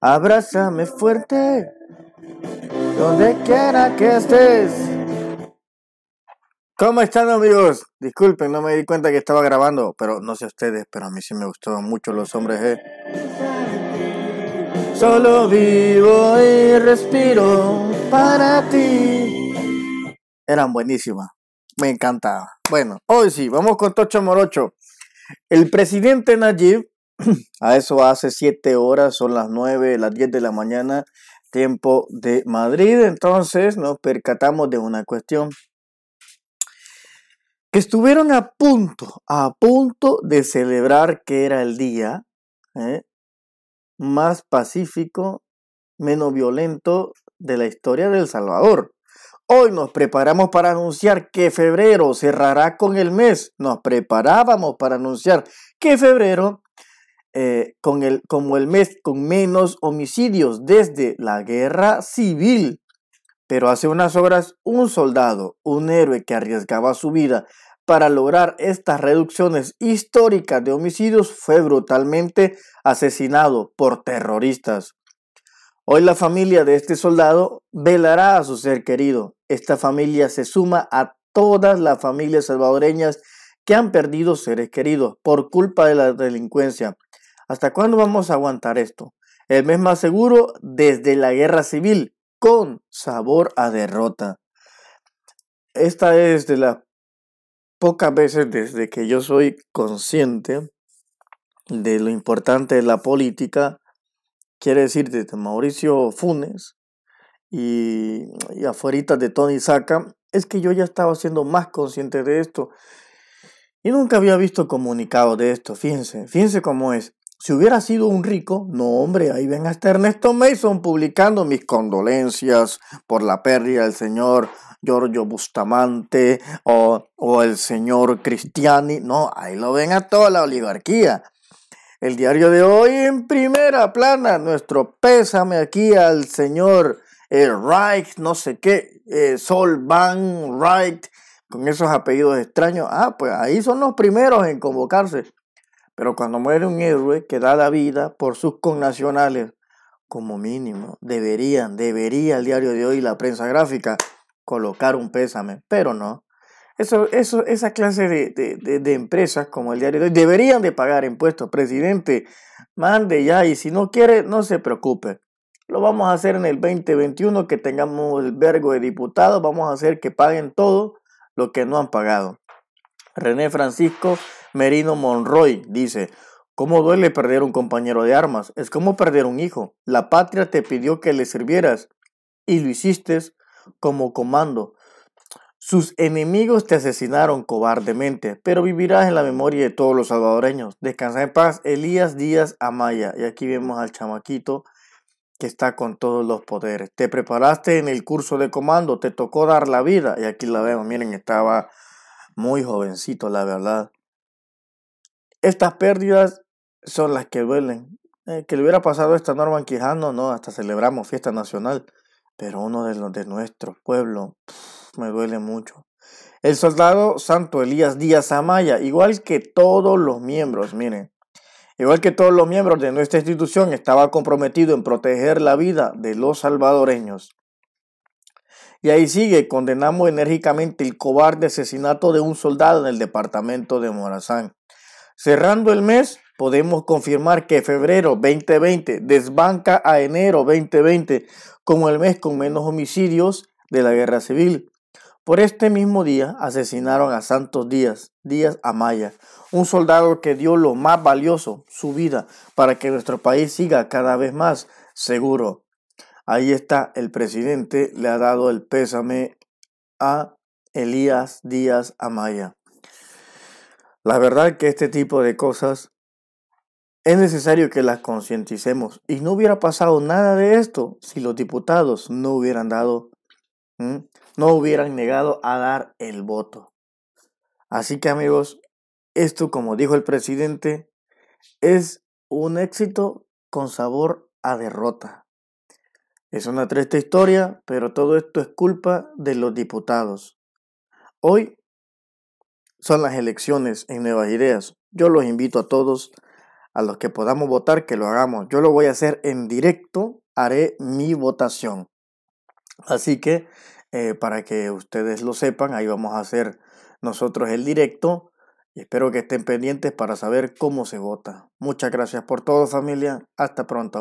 abrázame fuerte, donde quiera que estés. ¿Cómo están amigos? Disculpen, no me di cuenta que estaba grabando, pero no sé ustedes, pero a mí sí me gustaban mucho los hombres G. Solo vivo y respiro para ti. Eran buenísimas, me encantaba. Bueno, hoy sí, vamos con Tocho Morocho. El presidente Nayib, a eso hace siete horas, son las nueve, las diez de la mañana, tiempo de Madrid. Entonces nos percatamos de una cuestión. Que estuvieron a punto, a punto de celebrar que era el día ¿eh? más pacífico, menos violento de la historia del Salvador. Hoy nos preparamos para anunciar que febrero cerrará con el mes. Nos preparábamos para anunciar que febrero, eh, con el, como el mes con menos homicidios desde la guerra civil. Pero hace unas horas un soldado, un héroe que arriesgaba su vida para lograr estas reducciones históricas de homicidios fue brutalmente asesinado por terroristas. Hoy la familia de este soldado velará a su ser querido. Esta familia se suma a todas las familias salvadoreñas que han perdido seres queridos por culpa de la delincuencia. ¿Hasta cuándo vamos a aguantar esto? El mes más seguro desde la guerra civil, con sabor a derrota. Esta es de las pocas veces desde que yo soy consciente de lo importante de la política quiere decir desde Mauricio Funes y, y afuera de Tony Saca, es que yo ya estaba siendo más consciente de esto y nunca había visto comunicado de esto. Fíjense, fíjense cómo es. Si hubiera sido un rico, no hombre, ahí ven hasta Ernesto Mason publicando mis condolencias por la pérdida del señor Giorgio Bustamante o, o el señor Cristiani. No, ahí lo ven a toda la oligarquía. El diario de hoy en primera plana, nuestro pésame aquí al señor eh, Reich, no sé qué, eh, Sol Van Reich, con esos apellidos extraños. Ah, pues ahí son los primeros en convocarse. Pero cuando muere un héroe que da la vida por sus connacionales, como mínimo, deberían, debería el diario de hoy, la prensa gráfica, colocar un pésame, pero no. Eso, eso, esa clase de, empresas como el diario de hoy deberían de pagar impuestos. Presidente, mande ya y si no quiere, no se preocupe. Lo vamos a hacer en el 2021 que tengamos el vergo de diputados. Vamos a hacer que paguen todo lo que no han pagado. René Francisco Merino Monroy dice, ¿cómo duele perder un compañero de armas? Es como perder un hijo. La patria te pidió que le sirvieras y lo hiciste como comando. Sus enemigos te asesinaron cobardemente, pero vivirás en la memoria de todos los salvadoreños. Descansa en paz, Elías Díaz Amaya. Y aquí vemos al chamaquito que está con todos los poderes. Te preparaste en el curso de comando, te tocó dar la vida. Y aquí la vemos, miren, estaba muy jovencito, la verdad. Estas pérdidas son las que duelen. Eh, que le hubiera pasado esta norma en Quijano, no, hasta celebramos fiesta nacional. Pero uno de los de nuestro pueblo me duele mucho. El soldado Santo Elías Díaz Amaya, igual que todos los miembros, miren, igual que todos los miembros de nuestra institución, estaba comprometido en proteger la vida de los salvadoreños. Y ahí sigue, condenamos enérgicamente el cobarde asesinato de un soldado en el departamento de Morazán. Cerrando el mes, podemos confirmar que febrero 2020 desbanca a enero 2020 como el mes con menos homicidios de la guerra civil. Por este mismo día asesinaron a Santos Díaz, Díaz Amaya, un soldado que dio lo más valioso, su vida, para que nuestro país siga cada vez más seguro. Ahí está, el presidente le ha dado el pésame a Elías Díaz Amaya. La verdad que este tipo de cosas es necesario que las concienticemos y no hubiera pasado nada de esto si los diputados no hubieran dado no hubieran negado a dar el voto. Así que amigos, esto como dijo el presidente, es un éxito con sabor a derrota. Es una triste historia, pero todo esto es culpa de los diputados. Hoy son las elecciones en Nuevas Ideas. Yo los invito a todos a los que podamos votar, que lo hagamos. Yo lo voy a hacer en directo, haré mi votación. Así que eh, para que ustedes lo sepan, ahí vamos a hacer nosotros el directo. Y espero que estén pendientes para saber cómo se vota. Muchas gracias por todo familia. Hasta pronto.